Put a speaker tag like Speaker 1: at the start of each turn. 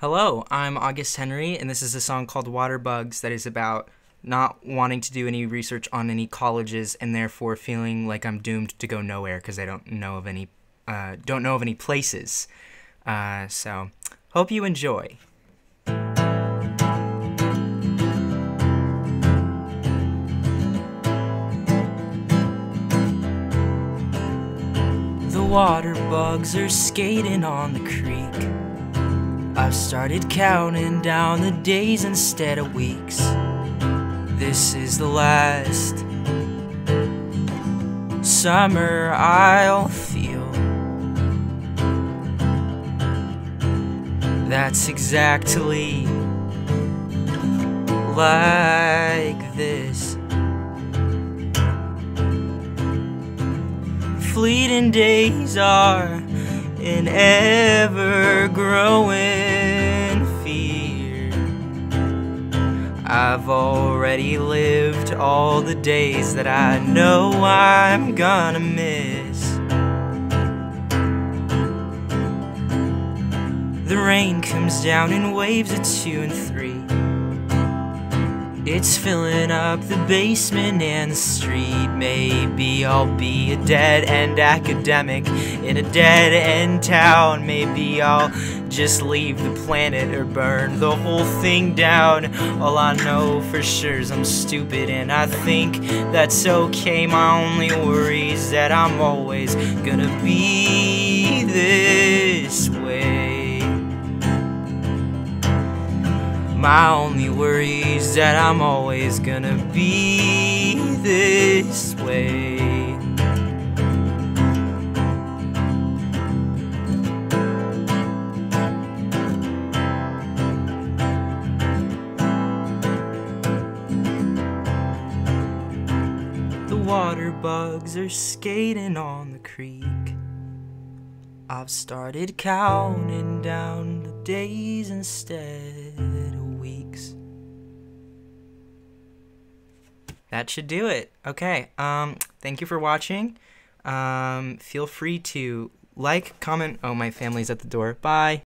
Speaker 1: Hello, I'm August Henry, and this is a song called Water Bugs that is about not wanting to do any research on any colleges and therefore feeling like I'm doomed to go nowhere because I don't know of any uh, don't know of any places. Uh, so, hope you enjoy. The water bugs are skating on the creek. I've started counting down the days instead of weeks. This is the last summer I'll feel. That's exactly like this. Fleeting days are an ever growing fear. I've already lived all the days that I know I'm gonna miss. The rain comes down in waves of two and three. It's filling up the basement and the street. Maybe I'll be a dead end academic in a dead end town. Maybe I'll just leave the planet or burn the whole thing down. All I know for sure is I'm stupid and I think that's okay. My only worry is that I'm always gonna be My only worry is that I'm always gonna be this way. The water bugs are skating on the creek. I've started counting down the days instead That should do it. Okay. Um thank you for watching. Um feel free to like, comment. Oh, my family's at the door. Bye.